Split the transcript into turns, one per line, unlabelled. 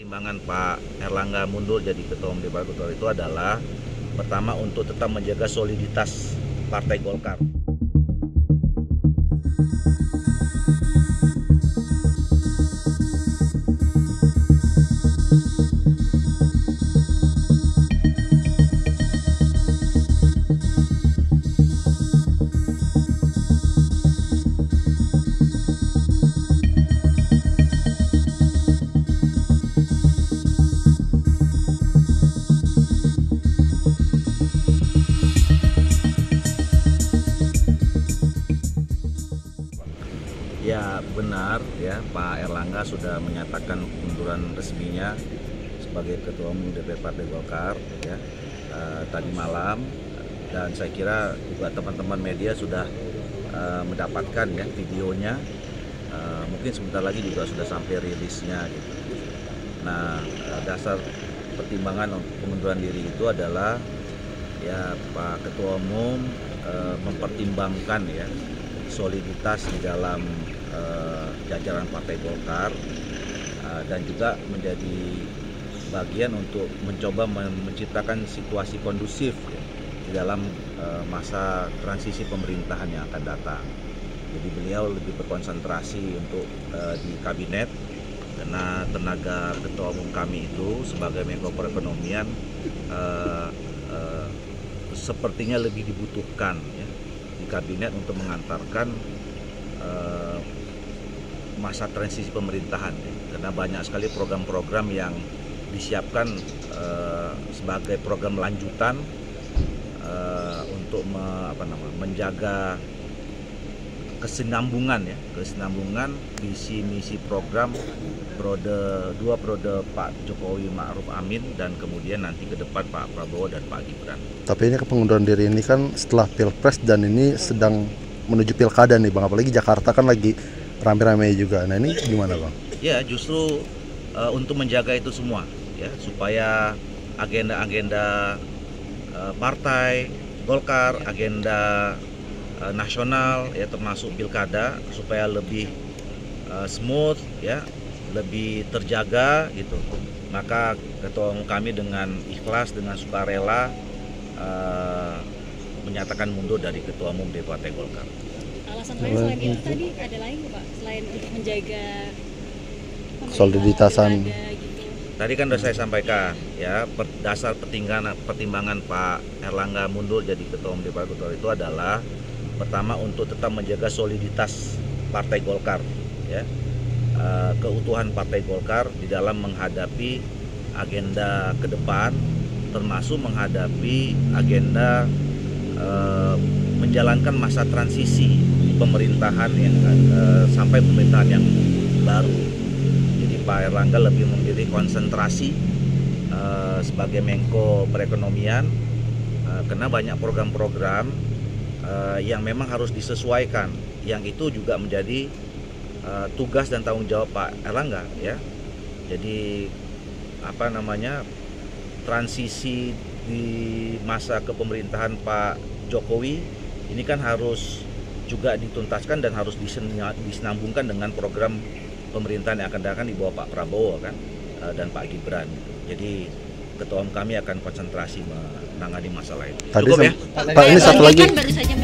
Pertimbangan Pak Erlangga mundur jadi Ketua Umum DPR Golkar itu adalah pertama untuk tetap menjaga soliditas Partai Golkar. Ya benar ya. Pak Erlangga sudah menyatakan pengunduran resminya sebagai Ketua Umum DPR Partai Golkar ya. Eh, tadi malam dan saya kira juga teman-teman media sudah eh, mendapatkan ya videonya. Eh, mungkin sebentar lagi juga sudah sampai rilisnya gitu. Nah dasar pertimbangan pengunduran diri itu adalah ya Pak Ketua Umum mempertimbangkan ya soliditas di dalam eh, jajaran Partai Golkar eh, dan juga menjadi bagian untuk mencoba men- menciptakan situasi kondusif ya, di dalam eh, masa transisi pemerintahan yang akan datang. Jadi beliau lebih berkonsentrasi untuk eh, di kabinet karena tenaga ketua umum kami itu sebagai Menko Perekonomian eh, eh, sepertinya lebih dibutuhkan ya, di kabinet untuk mengantarkan eh, masa transisi pemerintahan. Karena banyak sekali program-program yang disiapkan eh, sebagai program lanjutan eh, untuk me- apa namanya menjaga kesinambungan ya kesinambungan visi misi program periode dua periode Pak Jokowi Ma'ruf Amin dan kemudian nanti ke depan Pak Prabowo dan Pak Gibran.
Tapi ini pengunduran diri ini kan setelah pilpres dan ini sedang menuju pilkada nih bang. Apalagi Jakarta kan lagi rame-rame juga. Nah ini gimana bang?
Ya justru eh, untuk menjaga itu semua ya supaya agenda-agenda eh, partai Golkar, agenda eh, nasional ya termasuk pilkada supaya lebih eh, smooth ya, lebih terjaga gitu. Maka ketua umum kami dengan ikhlas dengan sukarela eh, menyatakan mundur dari ketua umum dari Partai Golkar.
Alasan lain selain itu tadi ada lain nggak Pak? Selain untuk menjaga
Soliditasan.
gitu.
Tadi kan sudah saya sampaikan ya per- dasar pertimbangan pertimbangan Pak Erlangga mundur jadi ketua umum DPR Golkar itu adalah pertama untuk tetap menjaga soliditas Partai Golkar ya Eh, keutuhan Partai Golkar di dalam menghadapi agenda ke depan termasuk menghadapi agenda eh, menjalankan masa transisi pemerintahan yang eh, sampai pemerintahan yang baru. Jadi Pak Erlangga lebih memilih konsentrasi sebagai Menko Perekonomian karena banyak program-program eh, yang memang harus disesuaikan. Yang itu juga menjadi eh, tugas dan tanggung jawab Pak Erlangga ya. Jadi apa namanya transisi di masa kepemerintahan Pak Jokowi ini kan harus juga dituntaskan dan harus disenambungkan dengan program pemerintahan yang akan datang di bawah Pak Prabowo kan eh, dan Pak Gibran. Jadi ketua umum kami akan konsentrasi menangani masalah itu.
Tadi
Cukup ya?
Pak ini satu lagi
kan baru saja